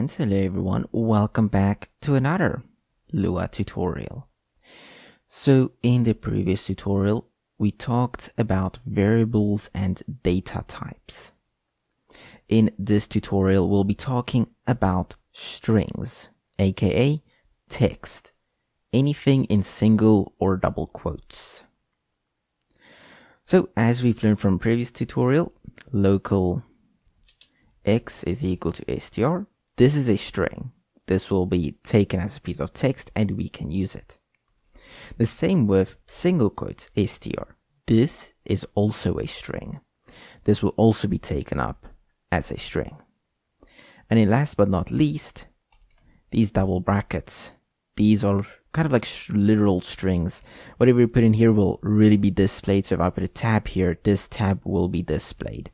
And hello everyone, welcome back to another Lua tutorial. So in the previous tutorial, we talked about variables and data types. In this tutorial, we'll be talking about strings, aka text, anything in single or double quotes. So as we've learned from previous tutorial, local x is equal to str. This is a string. This will be taken as a piece of text and we can use it. The same with single quotes str. This is also a string. This will also be taken up as a string. And then last but not least, these double brackets. These are kind of like literal strings. Whatever you put in here will really be displayed. So if I put a tab here, this tab will be displayed.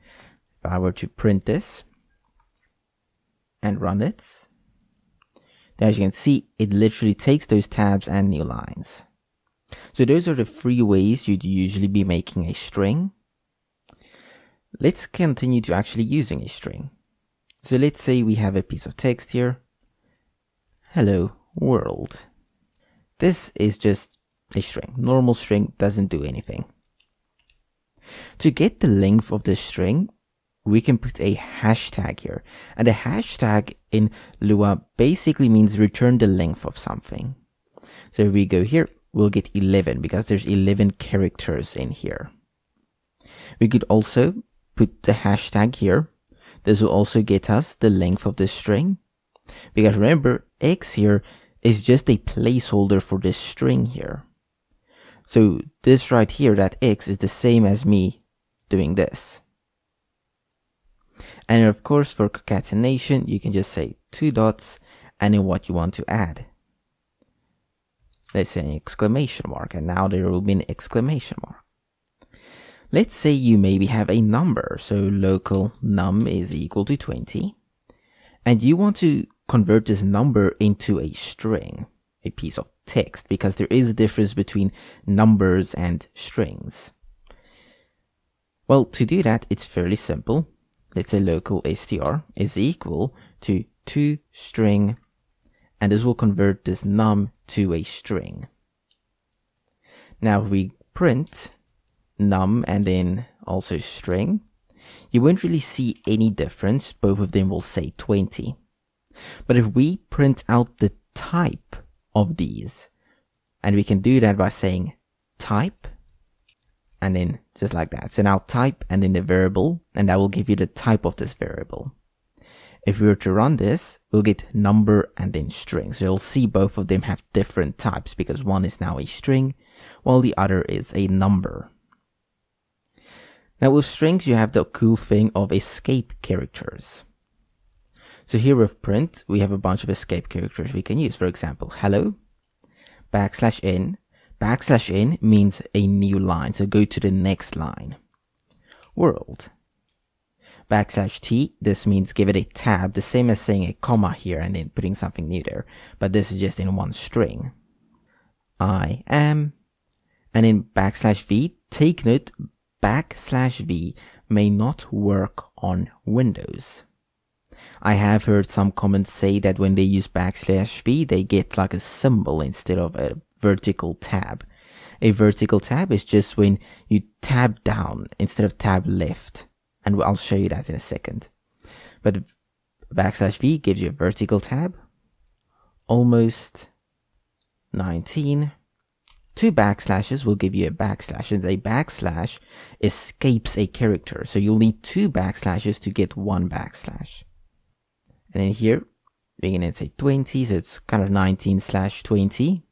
If I were to print this and run it, as you can see, it literally takes those tabs and new lines. So those are the three ways you'd usually be making a string. Let's continue to actually using a string. So let's say we have a piece of text here. Hello world. This is just a string. Normal string doesn't do anything. To get the length of the string, we can put a hashtag here. And a hashtag in Lua basically means return the length of something. So if we go here, we'll get 11 because there's 11 characters in here. We could also put the hashtag here. This will also get us the length of the string. Because remember, X here is just a placeholder for this string here. So this right here, that X is the same as me doing this. And of course, for concatenation, you can just say two dots and then what you want to add let's say an exclamation mark, and now there will be an exclamation mark. Let's say you maybe have a number, so local num is equal to 20, and you want to convert this number into a string, a piece of text, because there is a difference between numbers and strings. Well, to do that, it's fairly simple. Let's say local str is equal to to string and this will convert this num to a string. Now if we print num and then also string, you won't really see any difference. Both of them will say 20. But if we print out the type of these, and we can do that by saying type, and then just like that. So now type and then the variable, and that will give you the type of this variable. If we were to run this, we'll get number and then string. So you'll see both of them have different types because one is now a string while the other is a number. Now with strings, you have the cool thing of escape characters. So here with print, we have a bunch of escape characters we can use. For example, hello, backslash n. Backslash n means a new line, so go to the next line. World backslash t, this means give it a tab, the same as saying a comma here and then putting something new there, but this is just in one string. I am, and in backslash v, take note, backslash v may not work on Windows. I have heard some comments say that when they use backslash v, they get like a symbol instead of a vertical tab. A vertical tab is just when you tab down instead of tab left and I'll show you that in a second. But backslash v gives you a vertical tab, almost 19. Two backslashes will give you a backslash, and a backslash escapes a character, so you'll need two backslashes to get one backslash. And in here, we're gonna say 20, so it's kind of 19 slash 20.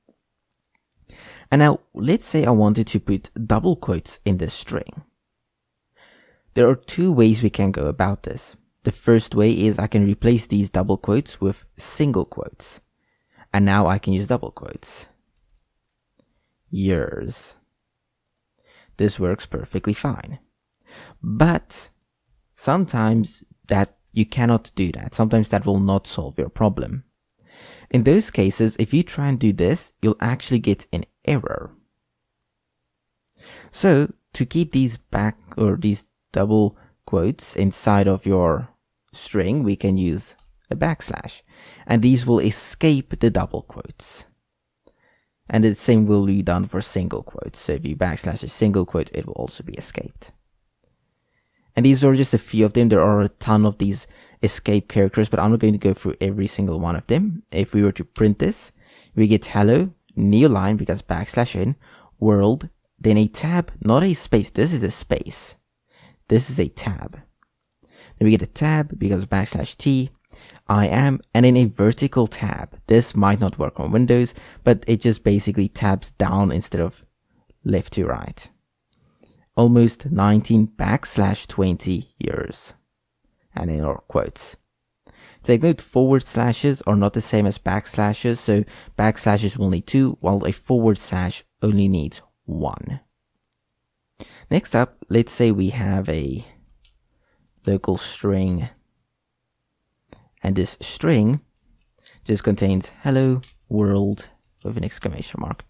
And now, let's say I wanted to put double quotes in this string. There are two ways we can go about this. The first way is I can replace these double quotes with single quotes. And now I can use double quotes. Yours. This works perfectly fine. But sometimes that you cannot do that. Sometimes that will not solve your problem. In those cases, if you try and do this, you'll actually get an error. So to keep these back or these double quotes inside of your string, we can use a backslash. And these will escape the double quotes. And the same will be done for single quotes. So if you backslash a single quote, it will also be escaped. And these are just a few of them. There are a ton of these escape characters, but I'm not going to go through every single one of them. If we were to print this, we get hello, new line because backslash n, world, then a tab, not a space. This is a space. This is a tab. Then we get a tab because backslash t, I am, and then a vertical tab. This might not work on Windows, but it just basically tabs down instead of left to right. Almost 19 backslash 20 years. And in our quotes. Take note forward slashes are not the same as backslashes, so backslashes will need two, while a forward slash only needs one. Next up, let's say we have a local string and this string just contains hello world with an exclamation mark.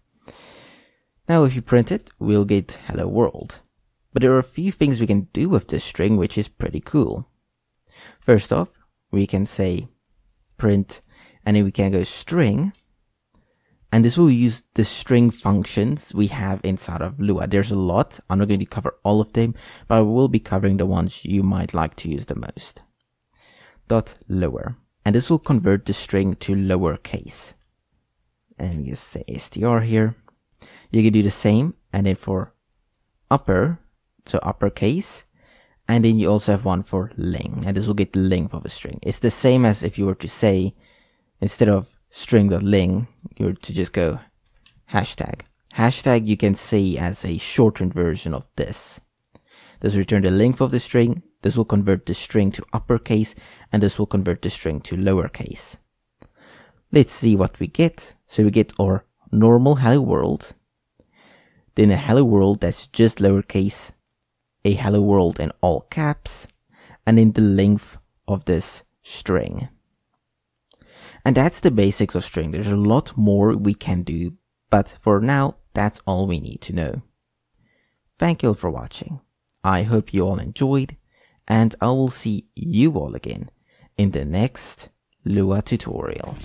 Now if you print it, we'll get hello world. But there are a few things we can do with this string which is pretty cool. First off, we can say print and then we can go string and this will use the string functions we have inside of Lua. There's a lot. I'm not going to cover all of them, but I will be covering the ones you might like to use the most dot lower. And this will convert the string to lowercase. And just say str here. You can do the same and then for upper, so uppercase, and then you also have one for length and this will get the length of a string. It's the same as if you were to say, instead of string.len, you were to just go hashtag. Hashtag you can see as a shortened version of this. This will return the length of the string, this will convert the string to uppercase and this will convert the string to lowercase. Let's see what we get. So we get our normal hello world, then a hello world that's just lowercase, a hello world in all caps, and in the length of this string. And that's the basics of string. There's a lot more we can do, but for now, that's all we need to know. Thank you all for watching. I hope you all enjoyed and I will see you all again in the next Lua tutorial.